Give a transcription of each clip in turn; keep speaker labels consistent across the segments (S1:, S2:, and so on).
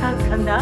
S1: 탁 산다?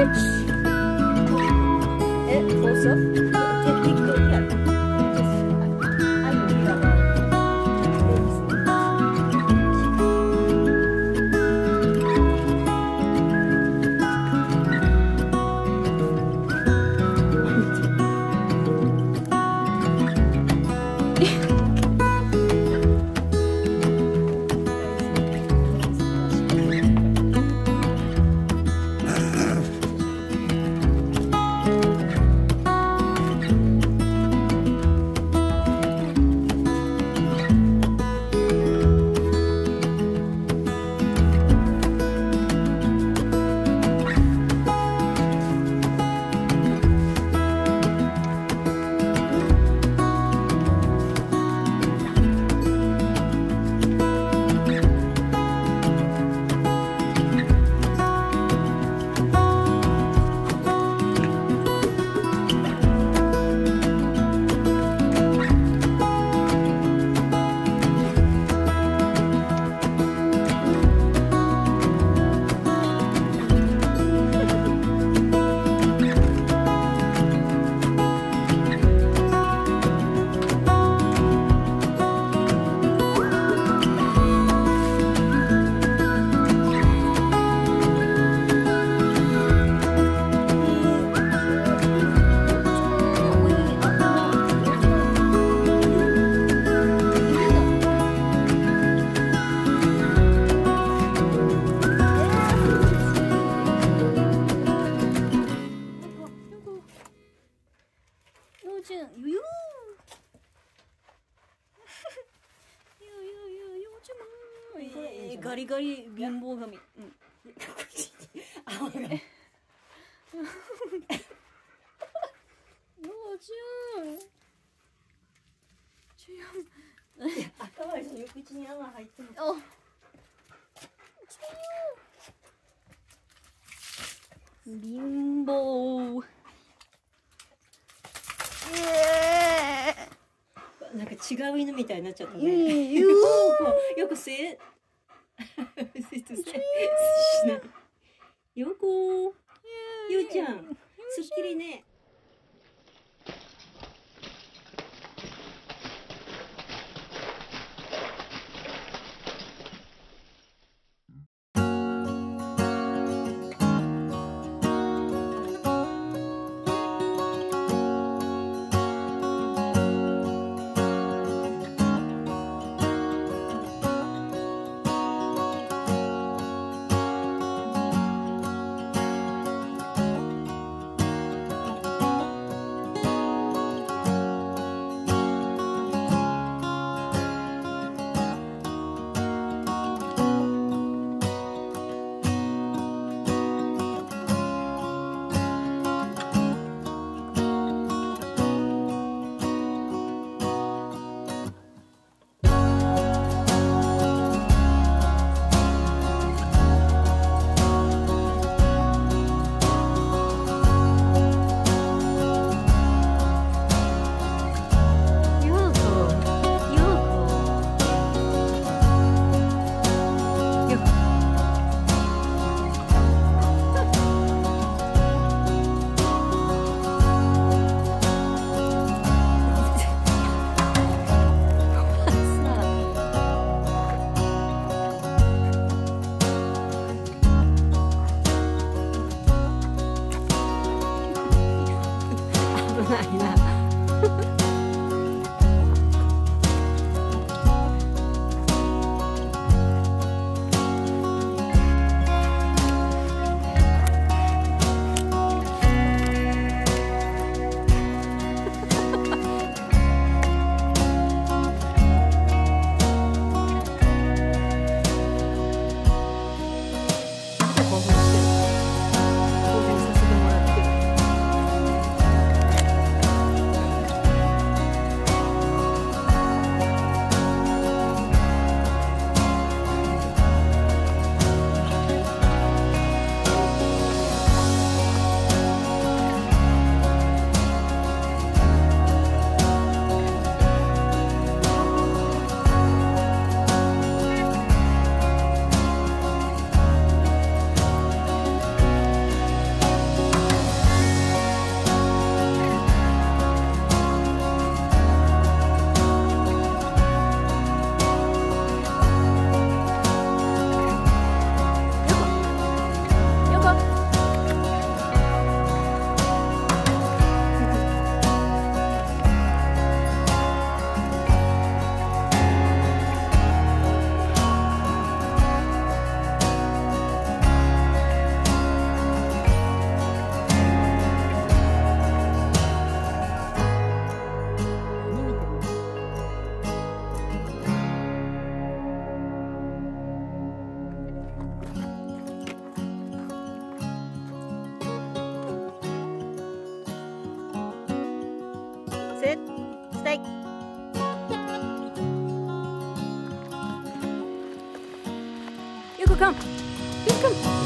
S1: It close up. えーガリガリ貧乏神。うん。
S2: 泡が
S1: よう。ちゅんちゅん。
S2: いそうよ口に泡入っても
S1: お貧乏。
S2: なんか違う犬みたいになっちゃった
S1: え
S2: ね
S1: ー
S2: よくせよこゆうちゃん。すっきりね
S1: Come, come.